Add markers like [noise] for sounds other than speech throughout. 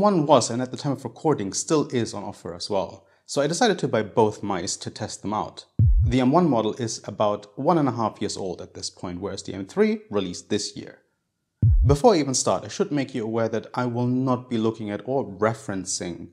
M1 was, and at the time of recording, still is on offer as well. So I decided to buy both mice to test them out. The M1 model is about one and a half years old at this point, whereas the M3 released this year. Before I even start, I should make you aware that I will not be looking at or referencing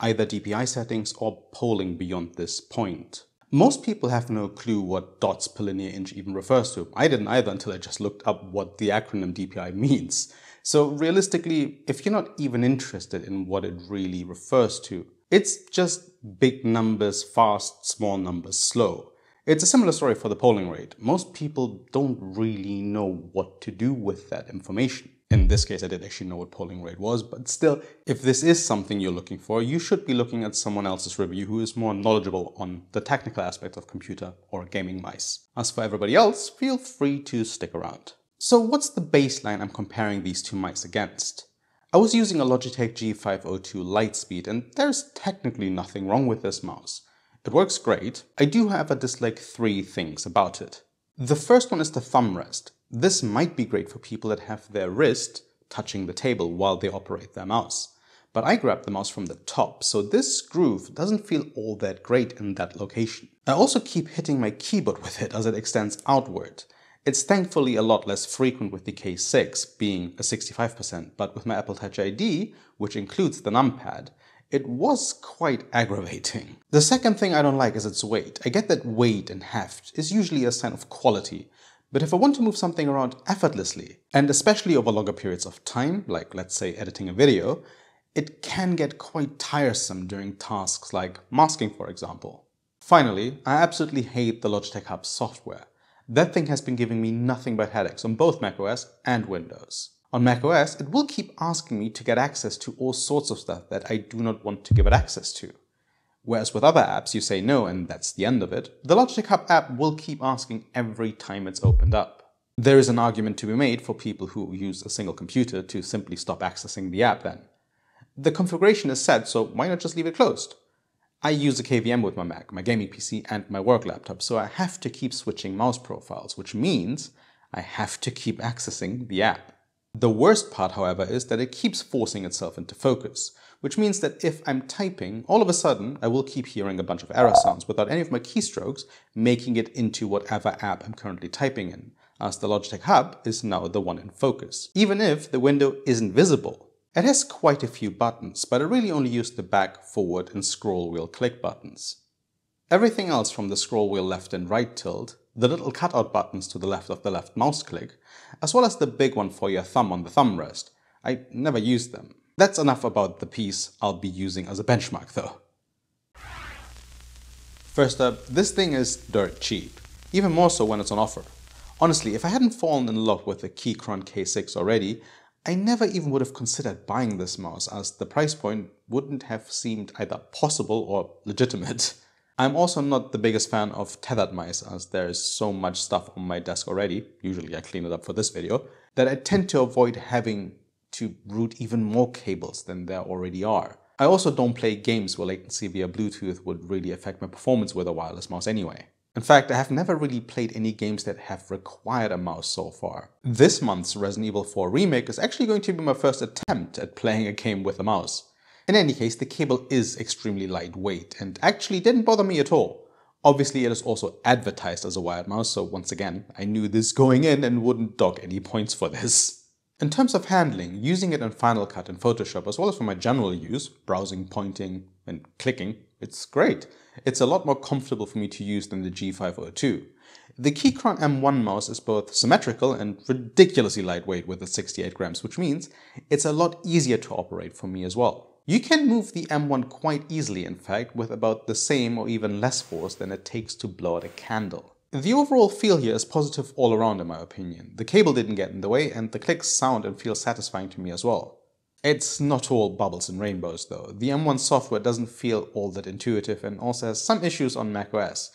either DPI settings or polling beyond this point. Most people have no clue what dots per linear inch even refers to. I didn't either until I just looked up what the acronym DPI means. So realistically, if you're not even interested in what it really refers to, it's just big numbers fast, small numbers slow. It's a similar story for the polling rate. Most people don't really know what to do with that information. In this case, I did actually know what polling rate was, but still, if this is something you're looking for, you should be looking at someone else's review who is more knowledgeable on the technical aspects of computer or gaming mice. As for everybody else, feel free to stick around. So what's the baseline I'm comparing these two mice against? I was using a Logitech G502 Lightspeed and there's technically nothing wrong with this mouse. It works great. I do however dislike three things about it. The first one is the thumb rest. This might be great for people that have their wrist touching the table while they operate their mouse. But I grab the mouse from the top, so this groove doesn't feel all that great in that location. I also keep hitting my keyboard [laughs] with it as it extends outward. It's thankfully a lot less frequent with the K6, being a 65%, but with my Apple Touch ID, which includes the numpad, it was quite aggravating. The second thing I don't like is its weight. I get that weight and heft is usually a sign of quality, but if I want to move something around effortlessly, and especially over longer periods of time, like let's say editing a video, it can get quite tiresome during tasks like masking for example. Finally, I absolutely hate the Logitech Hub software. That thing has been giving me nothing but headaches on both macOS and Windows. On macOS, it will keep asking me to get access to all sorts of stuff that I do not want to give it access to. Whereas with other apps, you say no and that's the end of it, the Logitech Hub app will keep asking every time it's opened up. There is an argument to be made for people who use a single computer to simply stop accessing the app then. The configuration is set, so why not just leave it closed? I use a KVM with my Mac, my gaming PC and my work laptop, so I have to keep switching mouse profiles, which means I have to keep accessing the app. The worst part, however, is that it keeps forcing itself into focus which means that if I'm typing, all of a sudden I will keep hearing a bunch of error sounds without any of my keystrokes making it into whatever app I'm currently typing in, as the Logitech Hub is now the one in focus, even if the window isn't visible. It has quite a few buttons, but I really only use the back, forward and scroll wheel click buttons. Everything else from the scroll wheel left and right tilt, the little cutout buttons to the left of the left mouse click, as well as the big one for your thumb on the thumb rest, I never use them. That's enough about the piece I'll be using as a benchmark though. First up, this thing is dirt cheap, even more so when it's on offer. Honestly, if I hadn't fallen in love with the Keychron K6 already, I never even would have considered buying this mouse as the price point wouldn't have seemed either possible or legitimate. [laughs] I'm also not the biggest fan of tethered mice as there is so much stuff on my desk already, usually I clean it up for this video, that I tend to avoid having to route even more cables than there already are. I also don't play games where latency via Bluetooth would really affect my performance with a wireless mouse anyway. In fact, I have never really played any games that have required a mouse so far. This month's Resident Evil 4 remake is actually going to be my first attempt at playing a game with a mouse. In any case, the cable is extremely lightweight and actually didn't bother me at all. Obviously, it is also advertised as a wired mouse, so once again, I knew this going in and wouldn't dock any points for this. In terms of handling, using it in Final Cut and Photoshop, as well as for my general use, browsing, pointing, and clicking, it's great. It's a lot more comfortable for me to use than the G502. The Keychron M1 mouse is both symmetrical and ridiculously lightweight with its 68 grams, which means it's a lot easier to operate for me as well. You can move the M1 quite easily, in fact, with about the same or even less force than it takes to blow out a candle. The overall feel here is positive all around in my opinion. The cable didn't get in the way and the clicks sound and feel satisfying to me as well. It's not all bubbles and rainbows though. The M1 software doesn't feel all that intuitive and also has some issues on macOS.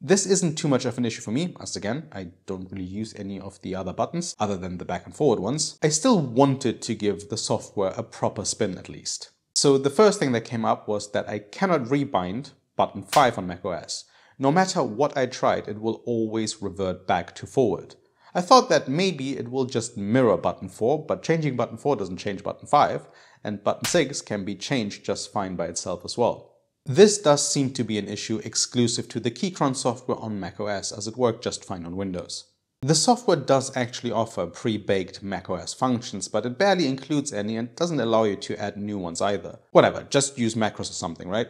This isn't too much of an issue for me, as again, I don't really use any of the other buttons, other than the back and forward ones. I still wanted to give the software a proper spin at least. So the first thing that came up was that I cannot rebind button 5 on macOS. No matter what I tried, it will always revert back to forward. I thought that maybe it will just mirror button 4, but changing button 4 doesn't change button 5, and button 6 can be changed just fine by itself as well. This does seem to be an issue exclusive to the Keychron software on macOS as it worked just fine on Windows. The software does actually offer pre-baked macOS functions, but it barely includes any and doesn't allow you to add new ones either. Whatever, just use macros or something, right?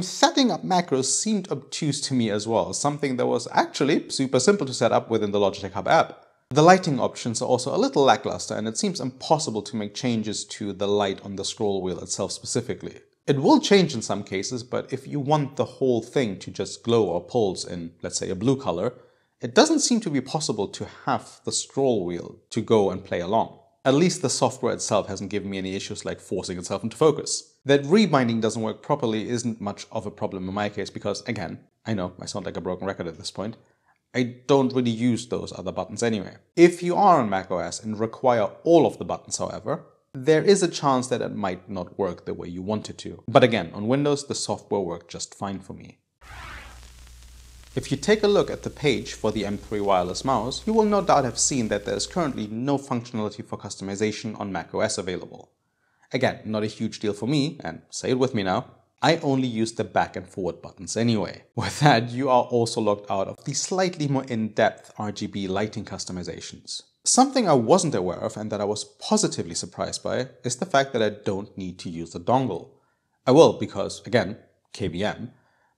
Setting up macros seemed obtuse to me as well, something that was actually super simple to set up within the Logitech Hub app. The lighting options are also a little lackluster and it seems impossible to make changes to the light on the scroll wheel itself specifically. It will change in some cases, but if you want the whole thing to just glow or pulse in, let's say, a blue color, it doesn't seem to be possible to have the scroll wheel to go and play along. At least the software itself hasn't given me any issues like forcing itself into focus. That rebinding doesn't work properly isn't much of a problem in my case because, again, I know I sound like a broken record at this point, I don't really use those other buttons anyway. If you are on macOS and require all of the buttons, however, there is a chance that it might not work the way you want it to. But again, on Windows, the software worked just fine for me. If you take a look at the page for the M3 wireless mouse, you will no doubt have seen that there is currently no functionality for customization on macOS available. Again, not a huge deal for me, and say it with me now, I only use the back and forward buttons anyway. [laughs] With that, you are also locked out of the slightly more in-depth RGB lighting customizations. Something I wasn't aware of and that I was positively surprised by is the fact that I don't need to use the dongle. I will because, again, KVM,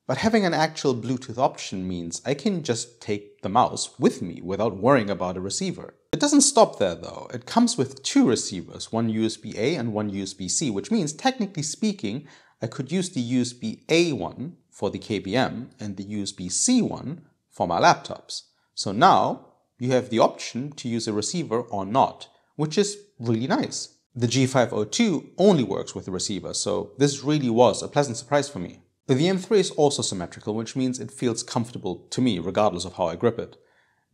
but having an actual Bluetooth option means I can just take the mouse with me without worrying about a receiver. It doesn't stop there though. It comes with two receivers, one USB-A and one USB-C, which means technically speaking, I could use the USB-A one for the KVM and the USB-C one for my laptops. So now you have the option to use a receiver or not, which is really nice. The G502 only works with a receiver, so this really was a pleasant surprise for me. The M3 is also symmetrical, which means it feels comfortable to me regardless of how I grip it.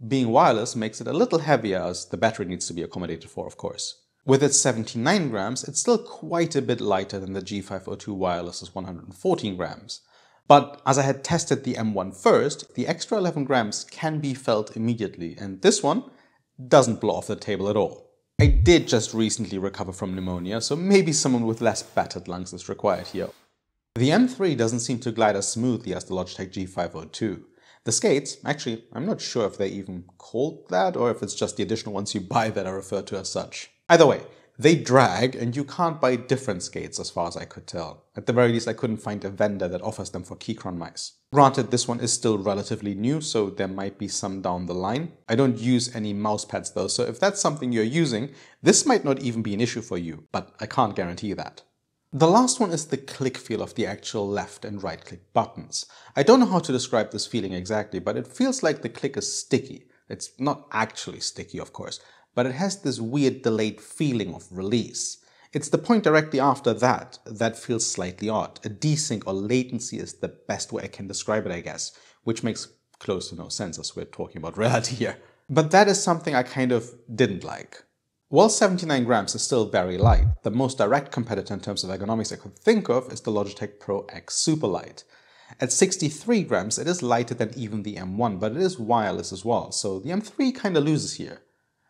Being wireless makes it a little heavier as the battery needs to be accommodated for, of course. With its 79 grams, it's still quite a bit lighter than the G502 wireless's 114 grams. But as I had tested the M1 first, the extra 11 grams can be felt immediately, and this one doesn't blow off the table at all. I did just recently recover from pneumonia, so maybe someone with less battered lungs is required here. The M3 doesn't seem to glide as smoothly as the Logitech G502. The skates, actually, I'm not sure if they're even called that or if it's just the additional ones you buy that are referred to as such. Either way, they drag and you can't buy different skates as far as I could tell. At the very least, I couldn't find a vendor that offers them for Keychron mice. Granted, this one is still relatively new, so there might be some down the line. I don't use any mouse pads though, so if that's something you're using, this might not even be an issue for you, but I can't guarantee that. The last one is the click feel of the actual left and right click buttons. I don't know how to describe this feeling exactly, but it feels like the click is sticky. It's not actually sticky, of course, but it has this weird delayed feeling of release. It's the point directly after that that feels slightly odd. A desync or latency is the best way I can describe it, I guess, which makes close to no sense as we're talking about [laughs] reality here. But that is something I kind of didn't like. While 79 grams is still very light, the most direct competitor in terms of ergonomics I could think of is the Logitech Pro X Superlight. At 63 grams, it is lighter than even the M1, but it is wireless as well, so the M3 kinda loses here.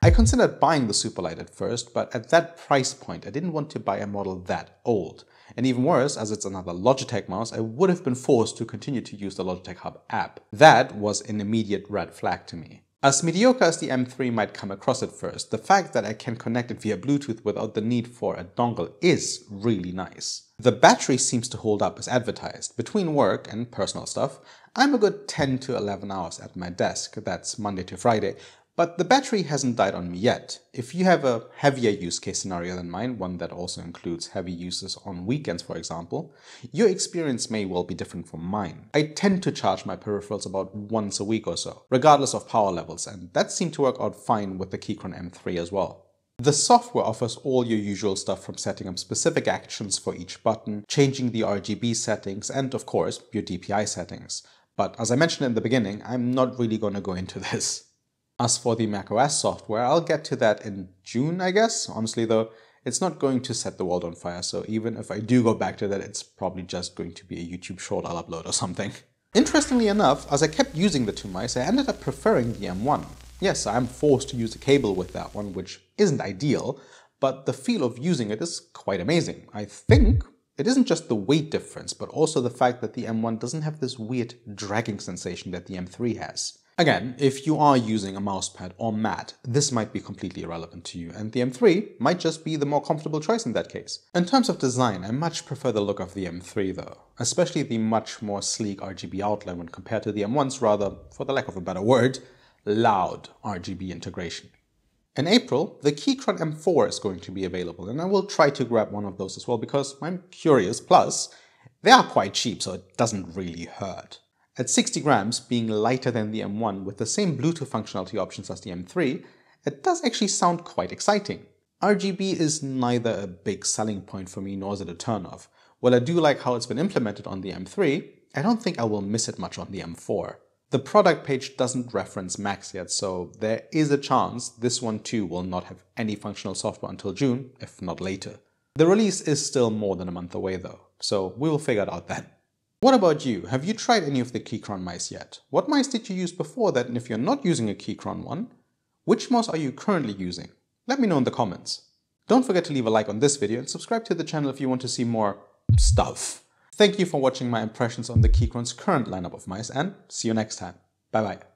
I considered buying the Superlight at first, but at that price point, I didn't want to buy a model that old. And even worse, as it's another Logitech mouse, I would have been forced to continue to use the Logitech Hub app. That was an immediate red flag to me. As mediocre as the M3 might come across at first, the fact that I can connect it via Bluetooth without the need for a dongle is really nice. The battery seems to hold up as advertised. Between work and personal stuff, I'm a good 10 to 11 hours at my desk, that's Monday to Friday, but the battery hasn't died on me yet. If you have a heavier use case scenario than mine, one that also includes heavy uses on weekends for example, your experience may well be different from mine. I tend to charge my peripherals about once a week or so, regardless of power levels, and that seemed to work out fine with the Keychron M3 as well. The software offers all your usual stuff from setting up specific actions for each button, changing the RGB settings, and of course, your DPI settings. But as I mentioned in the beginning, I'm not really going to go into [laughs] this. As for the macOS software, I'll get to that in June, I guess. Honestly though, it's not going to set the world on fire, so even if I do go back to that, it's probably just going to be a YouTube short I'll upload or something. [laughs] Interestingly enough, as I kept using the two mice, I ended up preferring the M1. Yes, I'm forced to use a cable with that one, which isn't ideal, but the feel of using it is quite amazing. I think it isn't just the weight difference, but also the fact that the M1 doesn't have this weird dragging sensation that the M3 has. Again, if you are using a mousepad or mat, this might be completely irrelevant to you, and the M3 might just be the more comfortable choice in that case. In terms of design, I much prefer the look of the M3 though, especially the much more sleek RGB outline when compared to the M1's rather, for the lack of a better word, loud RGB integration. In April, the Keychron M4 is going to be available, and I will try to grab one of those as well because I'm curious, plus they are quite cheap so it doesn't really hurt. At 60 grams, being lighter than the M1 with the same Bluetooth functionality options as the M3, it does actually sound quite exciting. RGB is neither a big selling point for me nor is it a turnoff. While I do like how it's been implemented on the M3, I don't think I will miss it much on the M4. The product page doesn't reference Max yet, so there is a chance this one too will not have any functional software until June, if not later. The release is still more than a month away though, so we will figure it out then. What about you? Have you tried any of the Keychron mice yet? What mice did you use before that and if you're not using a Keychron one, which mouse are you currently using? Let me know in the comments. Don't forget to leave a like on this video and subscribe to the channel if you want to see more stuff. Thank you for watching my impressions on the Keychron's current lineup of mice and see you next time. Bye bye.